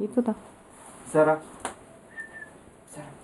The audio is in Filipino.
이쁘다. Sarah. Sarah.